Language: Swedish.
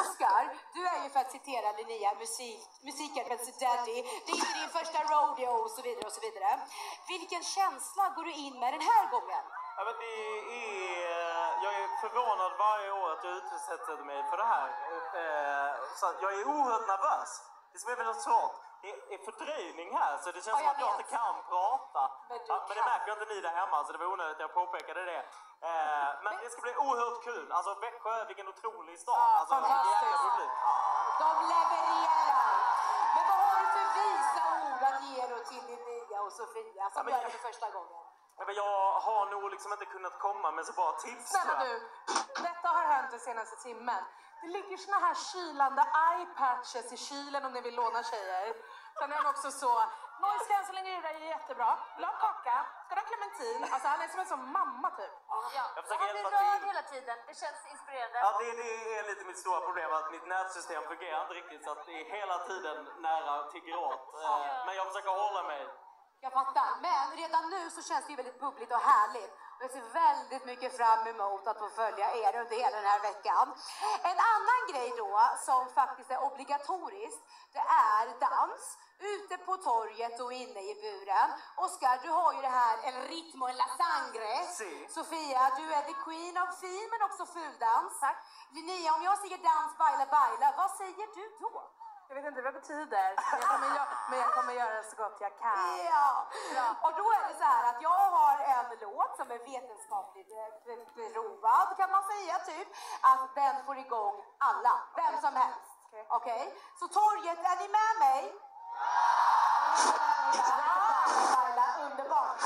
Oscar, du är ju för att citera Linnea, musik, musikens daddy. Det är inte din första rodeo och så vidare och så vidare. Vilken känsla går du in med den här gången? Ja, men det är, eh, jag är förvånad varje år att jag utsätter mig för det här. Eh, så jag är oerhört nervös. Det som är väldigt svårt, det är fördröjning här så det känns Ja, som att jag inte kan prata. Men Ja, men det märker inte ni där hemma så det var onödigt att jag påpekade det. Eh, Men det ska bli oerhört kul. Alltså Växjö, vilken otrolig stad. Ja, alltså, fantastiskt. publik. Ja. De levererar! Men vad har du för visa ord att ge då till Linnea och Sofia som Ja, men- gör det för första gången? Men Jag har nog liksom inte kunnat komma med så bra tips Snälla du, detta har hänt den senaste timmen. Det ligger såna här kylande eye patches i kylen om ni vill låna tjejer. Sen är han också så, noise cancelling i det är jättebra. Vill du ha kaka? Ska du ha clementin? Alltså han är som en sån mamma typ. Ja. Jag försöker han blir hjälpa rörd till. hela tiden. Det känns inspirerande. Ja, det, det är lite mitt stora problem att mitt nervsystem fungerar inte riktigt så att det är hela tiden nära till gråt. Eh, Men jag försöker hålla mig. Jag fattar. Men redan nu så känns det ju väldigt bubbligt och härligt. Och jag ser väldigt mycket fram emot att få följa er under hela den här veckan. En annan grej då som faktiskt är obligatoriskt, det är dans. Ute på torget och inne i buren. Oskar, du har ju det här El ritmo en la sangre. Si. Sofia, du är the queen of fin men också fuldans. Tack. Linnea, om jag säger dans, baila, baila, vad säger du då? Jag vet inte vad det betyder, men jag kommer, gö- men jag kommer göra så gott jag kan. Ja, och då är det så här att jag har en låt som är vetenskapligt eh, be- berovad kan man säga typ. Att den får igång alla, vem som helst. Okej. Okej? Så torget, är ni med mig? Ja, underbart.